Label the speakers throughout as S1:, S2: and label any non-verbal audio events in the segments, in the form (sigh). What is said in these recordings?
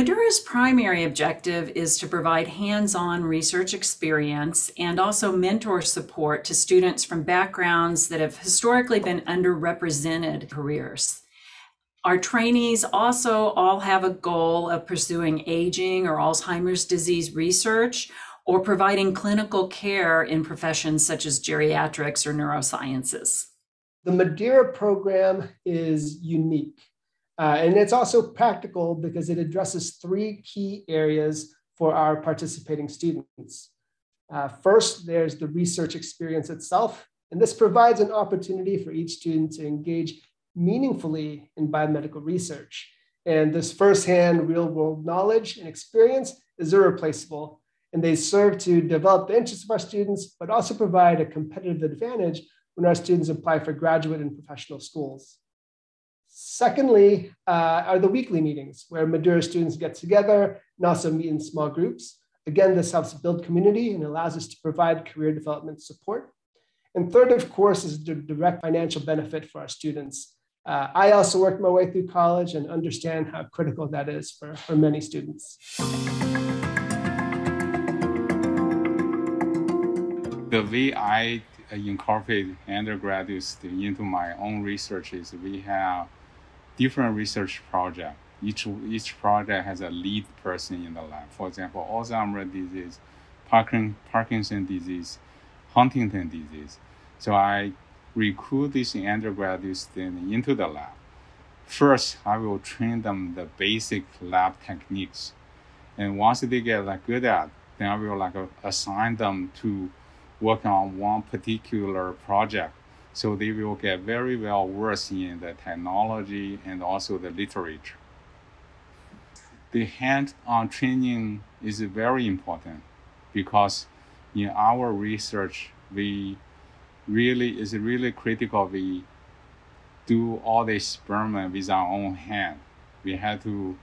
S1: Madura's primary objective is to provide hands on research experience and also mentor support to students from backgrounds that have historically been underrepresented careers. Our trainees also all have a goal of pursuing aging or Alzheimer's disease research or providing clinical care in professions such as geriatrics or neurosciences.
S2: The Madura program is unique uh, and it's also practical because it addresses three key areas for our participating students. Uh, first, there's the research experience itself, and this provides an opportunity for each student to engage meaningfully in biomedical research. And this firsthand real world knowledge and experience is irreplaceable, and they serve to develop the interests of our students, but also provide a competitive advantage when our students apply for graduate and professional schools. Secondly, uh, are the weekly meetings where Madura students get together and also meet in small groups. Again, this helps build community and allows us to provide career development support. And third, of course, is the direct financial benefit for our students. Uh, I also worked my way through college and understand how critical that is for, for many students.
S3: The way I incorporate undergraduates into my own research is we have different research project. Each, each project has a lead person in the lab. For example, Alzheimer's disease, Parkin, Parkinson disease, Huntington disease. So I recruit these undergraduate students into the lab. First, I will train them the basic lab techniques. And once they get like good at, then I will like assign them to work on one particular project so they will get very well versed in the technology and also the literature. The hands-on training is very important because in our research, we really is really critical. We do all the experiment with our own hand. We have to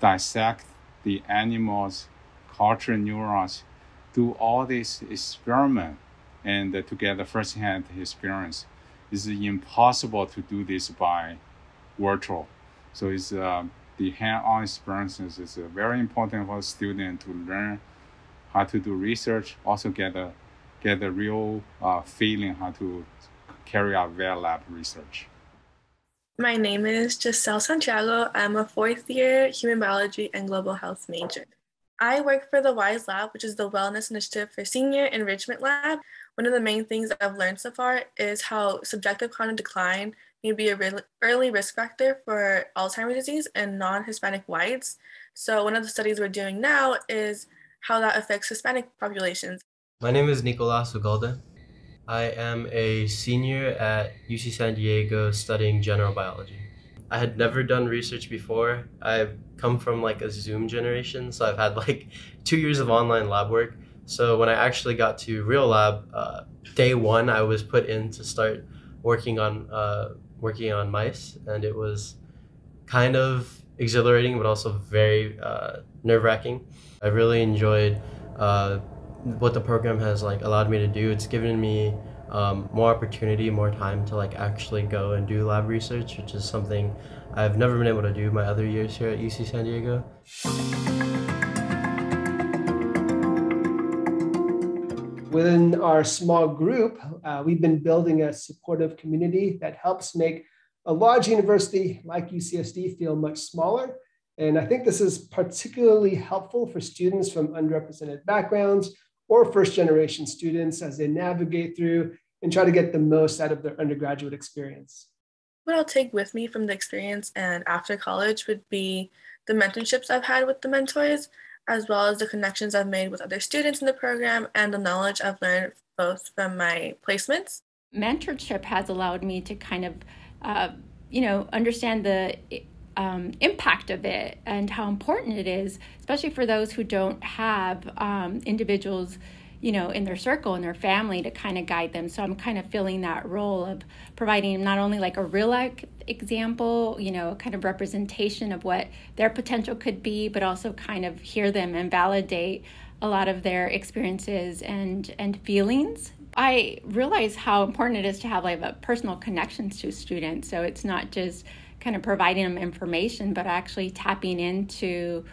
S3: dissect the animals, culture neurons, do all these experiment and to get the first-hand experience. It's impossible to do this by virtual. So it's uh, the hand-on experiences is uh, very important for a student to learn how to do research, also get a get a real uh, feeling how to carry out their lab research.
S4: My name is Giselle Santiago. I'm a fourth year human biology and global health major. I work for the WISE Lab, which is the Wellness Initiative for Senior Enrichment Lab. One of the main things I've learned so far is how subjective cognitive decline may be a really early risk factor for Alzheimer's disease in non Hispanic whites. So, one of the studies we're doing now is how that affects Hispanic populations.
S5: My name is Nicolaas Ugalde. I am a senior at UC San Diego studying general biology. I had never done research before. I've come from like a Zoom generation, so I've had like (laughs) two years of online lab work. So when I actually got to real lab, uh, day one I was put in to start working on uh, working on mice, and it was kind of exhilarating, but also very uh, nerve wracking. I really enjoyed uh, what the program has like allowed me to do. It's given me um, more opportunity, more time to like actually go and do lab research, which is something I've never been able to do my other years here at UC San Diego.
S2: Within our small group, uh, we've been building a supportive community that helps make a large university like UCSD feel much smaller. And I think this is particularly helpful for students from underrepresented backgrounds or first generation students as they navigate through and try to get the most out of their undergraduate experience.
S4: What I'll take with me from the experience and after college would be the mentorships I've had with the mentors, as well as the connections I've made with other students in the program and the knowledge I've learned both from my placements.
S6: Mentorship has allowed me to kind of, uh, you know, understand the um, impact of it and how important it is, especially for those who don't have um, individuals, you know, in their circle and their family to kind of guide them. So I'm kind of filling that role of providing not only like a real life example, you know, kind of representation of what their potential could be, but also kind of hear them and validate a lot of their experiences and and feelings I realize how important it is to have like a personal connections to students. So it's not just kind of providing them information, but actually tapping into,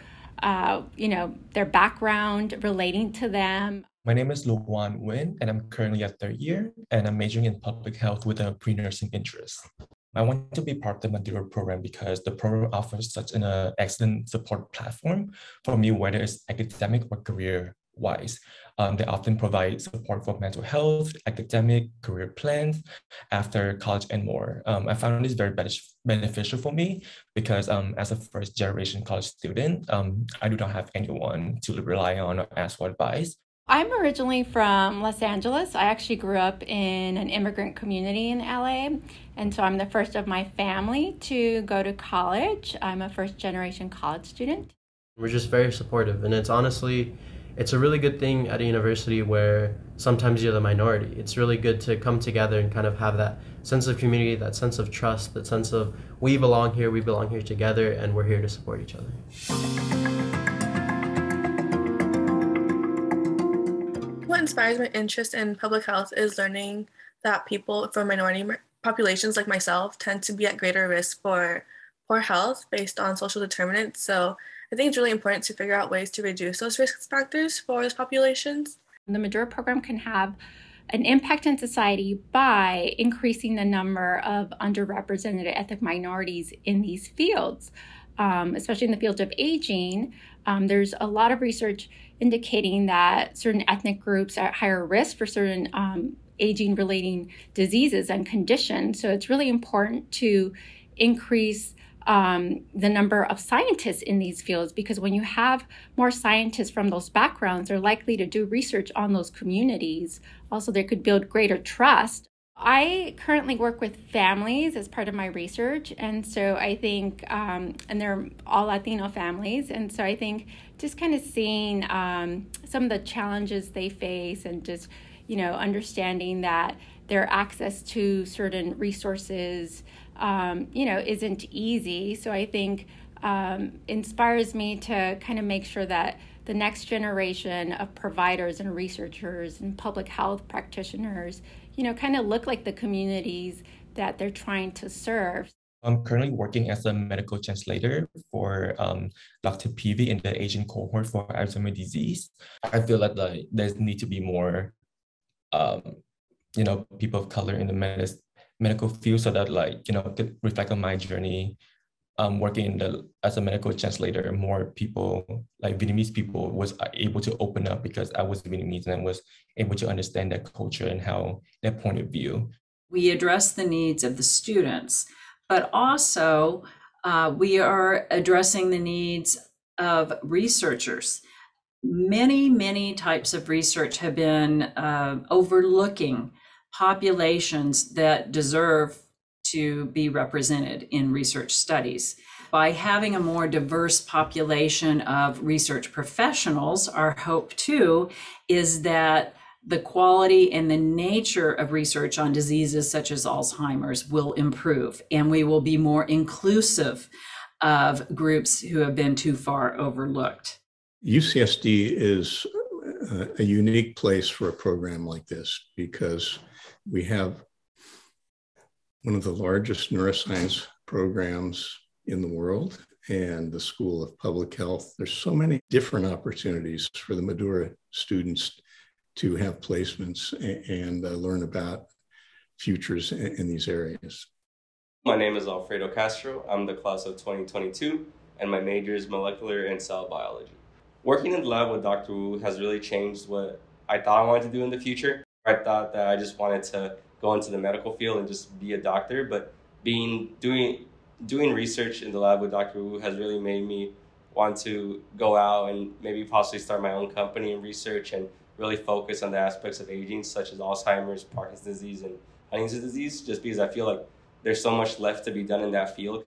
S6: uh, you know, their background, relating to them.
S7: My name is Luan Nguyen, and I'm currently at third year, and I'm majoring in public health with a pre-nursing interest. I want to be part of the Madura program because the program offers such an uh, excellent support platform for me, whether it's academic or career wise. Um, they often provide support for mental health, academic, career plans after college and more. Um, I found this very beneficial for me because um, as a first generation college student, um, I do not have anyone to rely on or ask for advice.
S6: I'm originally from Los Angeles. I actually grew up in an immigrant community in LA. And so I'm the first of my family to go to college. I'm a first generation college student.
S5: We're just very supportive. And it's honestly, it's a really good thing at a university where sometimes you're the minority. It's really good to come together and kind of have that sense of community, that sense of trust, that sense of we belong here, we belong here together, and we're here to support each other.
S4: Inspires my interest in public health is learning that people from minority populations like myself tend to be at greater risk for poor health based on social determinants. So I think it's really important to figure out ways to reduce those risk factors for those populations.
S6: The Madura program can have an impact in society by increasing the number of underrepresented ethnic minorities in these fields, um, especially in the field of aging. Um, there's a lot of research indicating that certain ethnic groups are at higher risk for certain um, aging relating diseases and conditions. So it's really important to increase um, the number of scientists in these fields because when you have more scientists from those backgrounds, they're likely to do research on those communities. Also, they could build greater trust I currently work with families as part of my research. And so I think, um, and they're all Latino families. And so I think just kind of seeing um, some of the challenges they face and just, you know, understanding that their access to certain resources, um, you know, isn't easy. So I think um, inspires me to kind of make sure that the next generation of providers and researchers and public health practitioners you know, kind of look like the communities that they're trying to serve.
S7: I'm currently working as a medical translator for um, Dr. Peavy in the Asian cohort for Alzheimer's disease. I feel that like, there need to be more, um, you know, people of color in the med- medical field so that like, you know, to reflect on my journey um, working in the as a medical translator, more people like Vietnamese people was able to open up because I was Vietnamese and was able to understand their culture and how their point of view.
S1: We address the needs of the students, but also uh, we are addressing the needs of researchers. Many, many types of research have been uh, overlooking populations that deserve to be represented in research studies. By having a more diverse population of research professionals, our hope too is that the quality and the nature of research on diseases such as Alzheimer's will improve, and we will be more inclusive of groups who have been too far overlooked.
S8: UCSD is uh, a unique place for a program like this because we have one of the largest neuroscience programs in the world and the School of Public Health. There's so many different opportunities for the Madura students to have placements and, uh, learn about futures in, in these areas.
S9: My name is Alfredo Castro. I'm the class of 2022, and my major is molecular and cell biology. Working in the lab with Dr. Wu has really changed what I thought I wanted to do in the future. I thought that I just wanted to go into the medical field and just be a doctor. But being doing doing research in the lab with Dr. Wu has really made me want to go out and maybe possibly start my own company and research and really focus on the aspects of aging such as Alzheimer's, Parkinson's disease, and Huntington's disease. Just because I feel like there's so much left to be done in that field.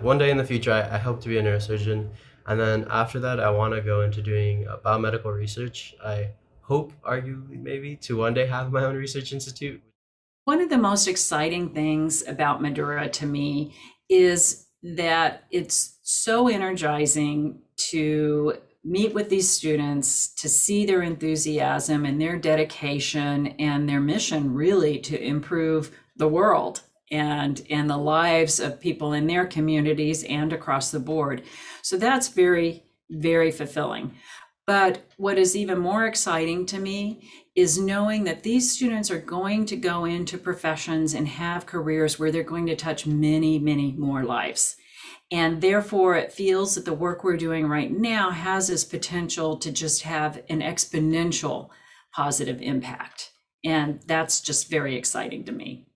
S5: One day in the future, I, I hope to be a neurosurgeon. And then after that, I want to go into doing biomedical research. I hope, arguably, maybe, to one day have my own research institute.
S1: One of the most exciting things about Madura to me is that it's so energizing to meet with these students, to see their enthusiasm and their dedication and their mission really to improve the world and and the lives of people in their communities and across the board. So that's very very fulfilling. But what is even more exciting to me is knowing that these students are going to go into professions and have careers where they're going to touch many, many more lives. And therefore, it feels that the work we're doing right now has this potential to just have an exponential positive impact. And that's just very exciting to me.